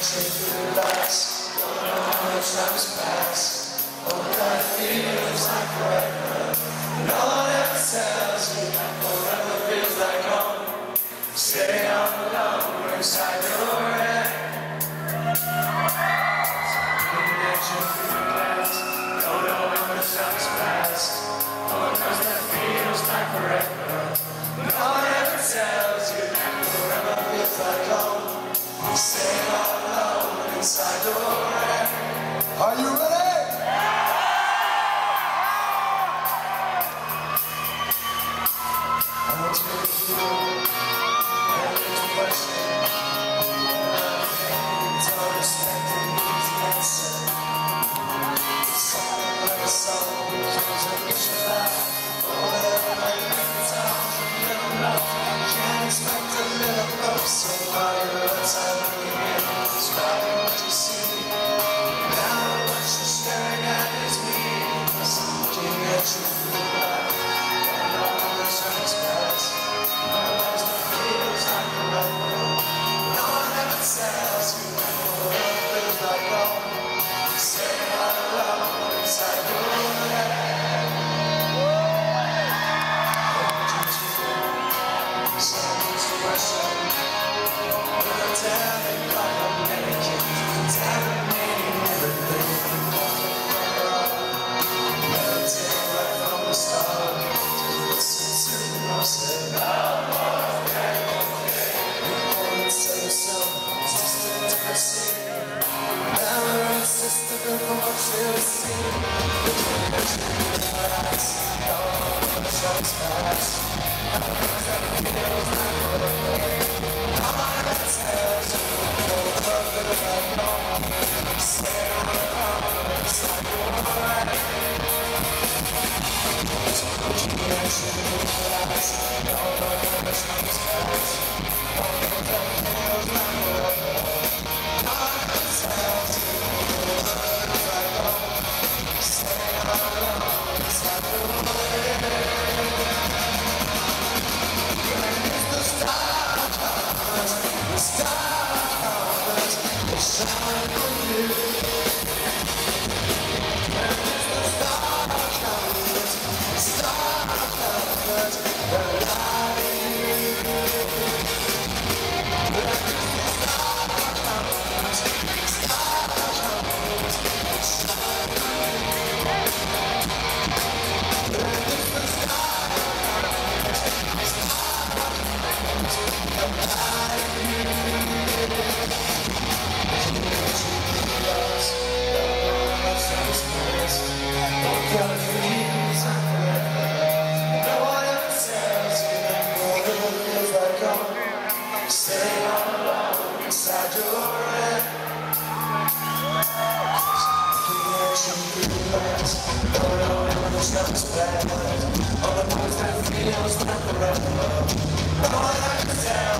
Take the last, the moments I was. Yes. Don't sounds bad All the things that feels like the rubber All I can tell